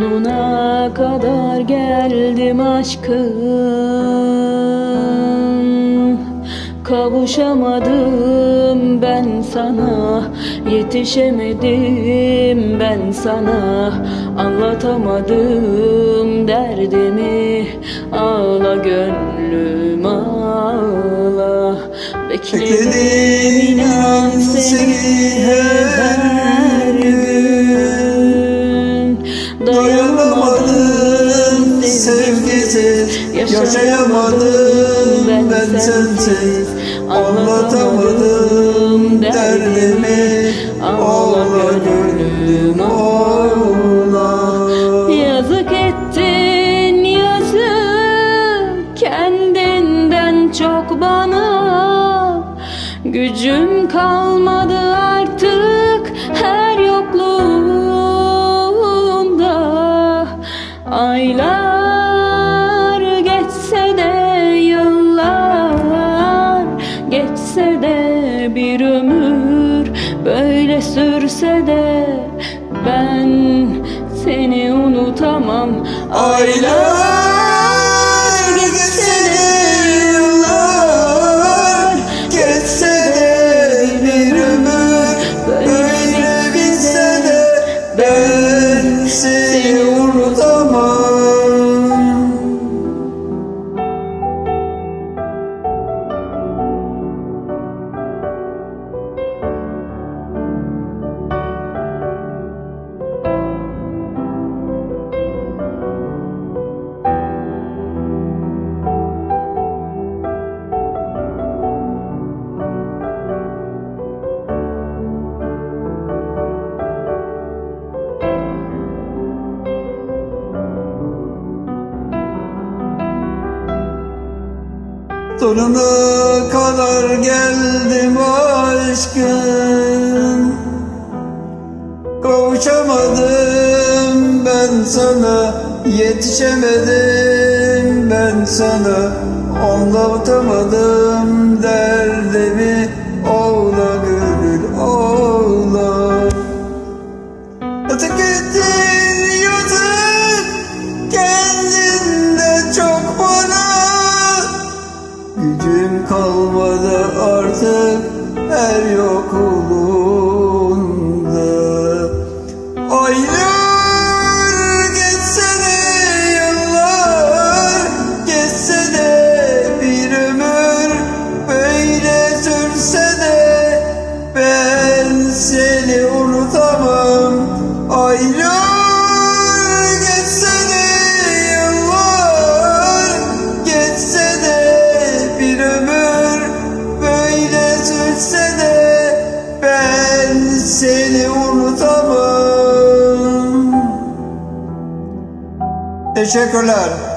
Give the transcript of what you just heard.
Sonuna kadar geldim aşkım. Kavuşamadım ben sana Yetişemedim ben sana. Anlatamadım derdimi Ağla gönlüm ağla. Bekledim inan seni her Yaşayamadım ben sensiz Anlatamadım derdimi. Ağla gönlüm ağla. Yazık ettin yazık Kendinden çok bana. Gücüm kalmadı Geçse de bir ömür Böyle sürse de ben seni unutamam. Aylar Sonuna kadar geldim aşkım. Kavuşamadım ben sana Yetişemedim ben sana. Anlatamadım derdimi Ağla gönül ağla. Yatık ettin Gücüm kalmadı artık her yokluğunda Teşekkürler.